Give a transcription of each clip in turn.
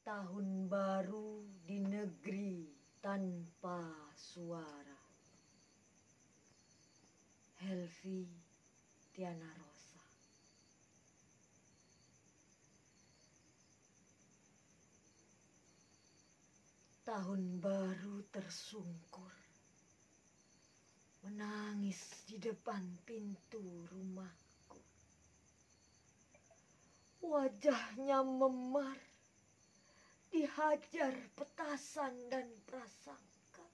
Tahun baru di negeri tanpa suara. Helvi Tiana Rosa. Tahun baru tersungkur. Menangis di depan pintu rumahku. Wajahnya memar dihajar petasan dan prasangka.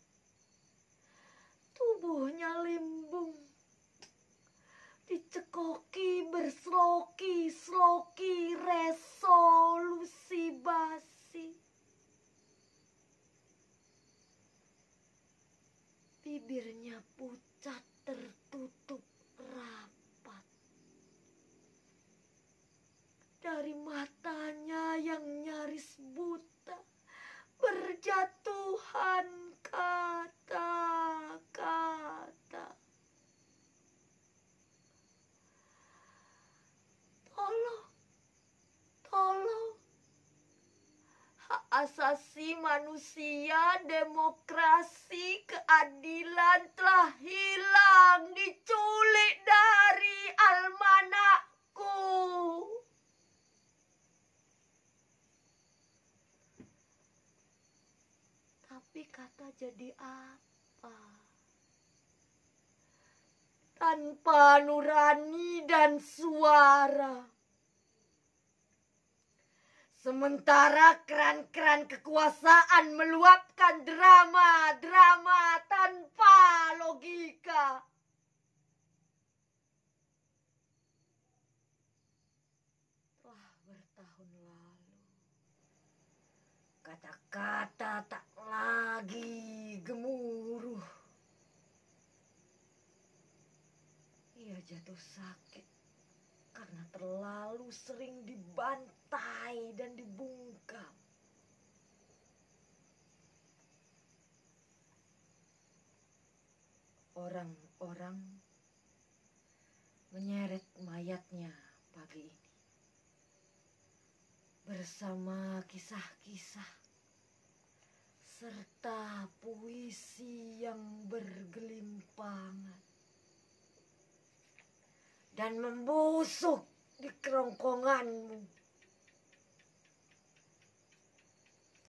Tubuhnya limbung, dicekoki bersloki-sloki resolusi basi. Bibirnya pucat tertutup rapat. Dari matanya berjatuhan kata-kata. Tolong, tolong. Hak asasi manusia, demokrasi, keadilan telah hilang, diculik kata jadi apa? Tanpa nurani dan suara. Sementara keran-keran kekuasaan meluapkan drama-drama tanpa logika. Telah bertahun lalu. Kata-kata tak lagi gemuruh. Ia jatuh sakit karena terlalu sering dibantai dan dibungkam. Orang-orang menyeret mayatnya pagi ini bersama kisah-kisah serta puisi yang bergelimpangan dan membusuk di kerongkonganmu